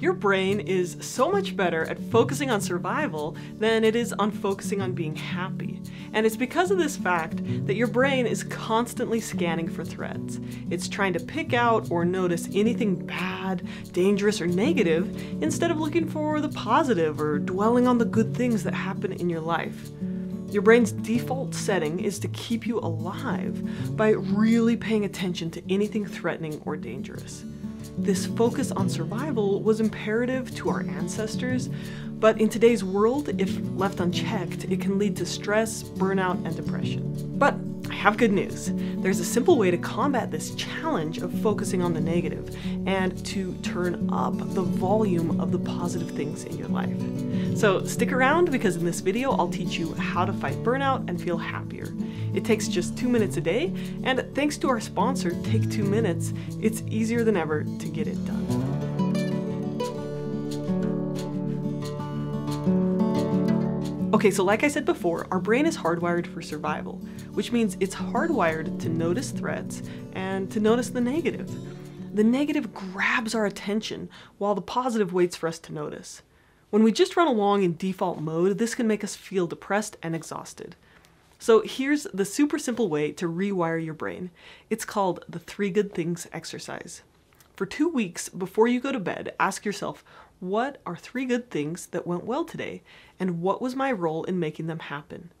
Your brain is so much better at focusing on survival than it is on focusing on being happy. And it's because of this fact that your brain is constantly scanning for threats. It's trying to pick out or notice anything bad, dangerous, or negative instead of looking for the positive or dwelling on the good things that happen in your life. Your brain's default setting is to keep you alive by really paying attention to anything threatening or dangerous. This focus on survival was imperative to our ancestors, but in today's world, if left unchecked, it can lead to stress, burnout, and depression. But have good news. There's a simple way to combat this challenge of focusing on the negative and to turn up the volume of the positive things in your life. So stick around because in this video I'll teach you how to fight burnout and feel happier. It takes just two minutes a day, and thanks to our sponsor, Take Two Minutes, it's easier than ever to get it done. Okay, so like I said before, our brain is hardwired for survival, which means it's hardwired to notice threats and to notice the negative. The negative grabs our attention while the positive waits for us to notice. When we just run along in default mode, this can make us feel depressed and exhausted. So here's the super simple way to rewire your brain. It's called the Three Good Things exercise. For two weeks before you go to bed, ask yourself, what are three good things that went well today? And what was my role in making them happen?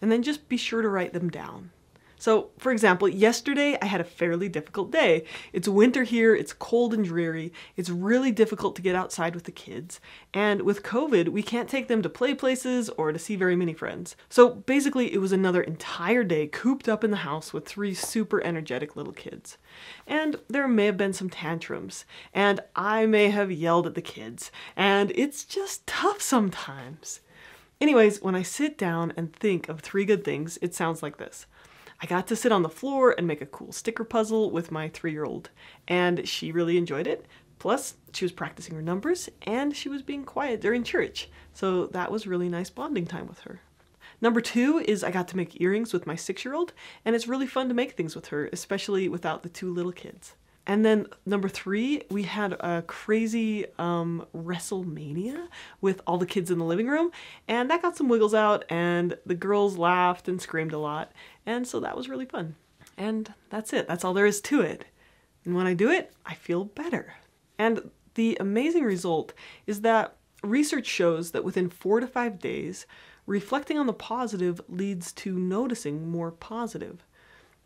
And then just be sure to write them down. So, for example, yesterday I had a fairly difficult day. It's winter here, it's cold and dreary, it's really difficult to get outside with the kids, and with COVID, we can't take them to play places or to see very many friends. So basically, it was another entire day cooped up in the house with three super energetic little kids. And there may have been some tantrums, and I may have yelled at the kids, and it's just tough sometimes. Anyways, when I sit down and think of three good things, it sounds like this. I got to sit on the floor and make a cool sticker puzzle with my three year old, and she really enjoyed it. Plus, she was practicing her numbers and she was being quiet during church, so that was really nice bonding time with her. Number two is I got to make earrings with my six year old, and it's really fun to make things with her, especially without the two little kids. And then number three, we had a crazy um, WrestleMania with all the kids in the living room, and that got some wiggles out, and the girls laughed and screamed a lot, and so that was really fun. And that's it, that's all there is to it. And when I do it, I feel better. And the amazing result is that research shows that within four to five days, reflecting on the positive leads to noticing more positive.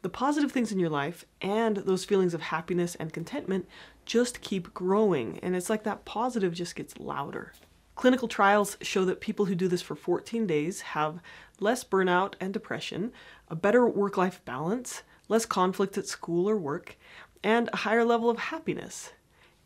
The positive things in your life and those feelings of happiness and contentment just keep growing, and it's like that positive just gets louder. Clinical trials show that people who do this for 14 days have less burnout and depression, a better work life balance, less conflict at school or work, and a higher level of happiness.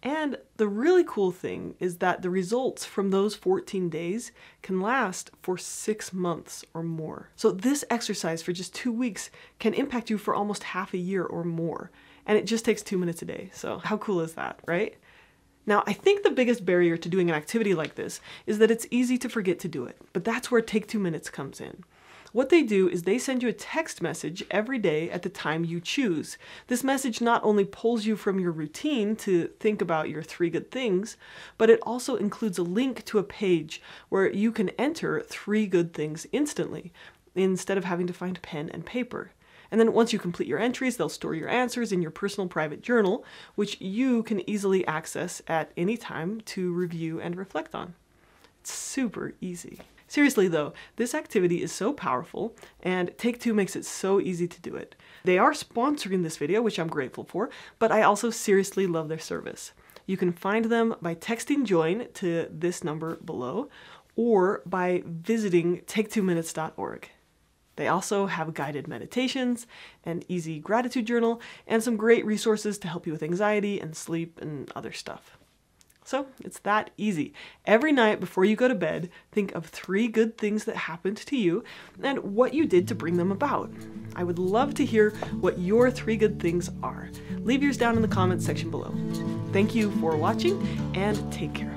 And the really cool thing is that the results from those 14 days can last for six months or more. So this exercise for just two weeks can impact you for almost half a year or more. And it just takes two minutes a day. So how cool is that, right? Now, I think the biggest barrier to doing an activity like this is that it's easy to forget to do it, but that's where Take Two Minutes comes in. What they do is they send you a text message every day at the time you choose. This message not only pulls you from your routine to think about your three good things, but it also includes a link to a page where you can enter three good things instantly instead of having to find pen and paper. And then once you complete your entries, they'll store your answers in your personal private journal, which you can easily access at any time to review and reflect on. It's super easy. Seriously though, this activity is so powerful and Take Two makes it so easy to do it. They are sponsoring this video, which I'm grateful for, but I also seriously love their service. You can find them by texting join to this number below or by visiting take2minutes.org. They also have guided meditations, an easy gratitude journal, and some great resources to help you with anxiety and sleep and other stuff. So it's that easy. Every night before you go to bed, think of three good things that happened to you and what you did to bring them about. I would love to hear what your three good things are. Leave yours down in the comments section below. Thank you for watching and take care.